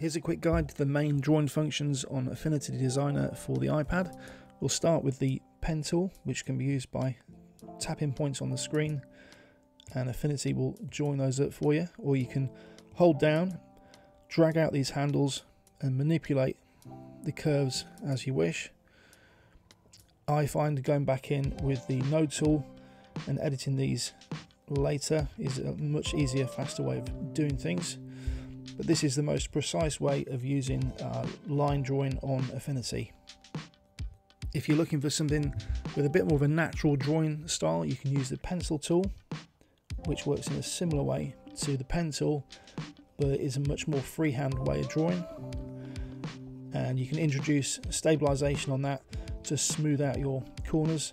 Here's a quick guide to the main drawing functions on Affinity Designer for the iPad. We'll start with the pen tool, which can be used by tapping points on the screen and Affinity will join those up for you. Or you can hold down, drag out these handles and manipulate the curves as you wish. I find going back in with the node tool and editing these later is a much easier, faster way of doing things but this is the most precise way of using uh, line drawing on Affinity. If you're looking for something with a bit more of a natural drawing style, you can use the pencil tool, which works in a similar way to the pen tool, but is a much more freehand way of drawing. And you can introduce stabilization on that to smooth out your corners.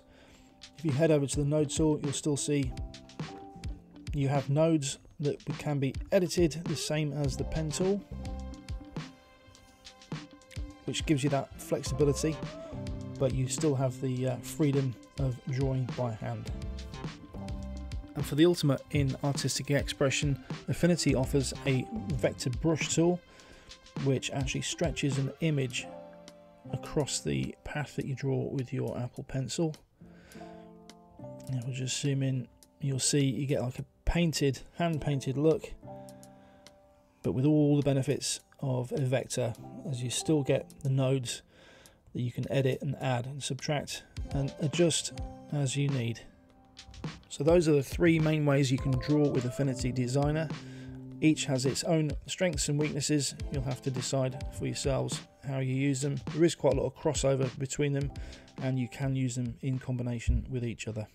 If you head over to the node tool, you'll still see you have nodes that can be edited the same as the pen tool which gives you that flexibility but you still have the uh, freedom of drawing by hand. And for the ultimate in artistic expression, Affinity offers a vector brush tool which actually stretches an image across the path that you draw with your Apple Pencil. And we'll just zoom in, you'll see you get like a painted, hand painted look, but with all the benefits of a vector, as you still get the nodes that you can edit and add and subtract and adjust as you need. So those are the three main ways you can draw with Affinity Designer. Each has its own strengths and weaknesses. You'll have to decide for yourselves how you use them. There is quite a lot of crossover between them and you can use them in combination with each other.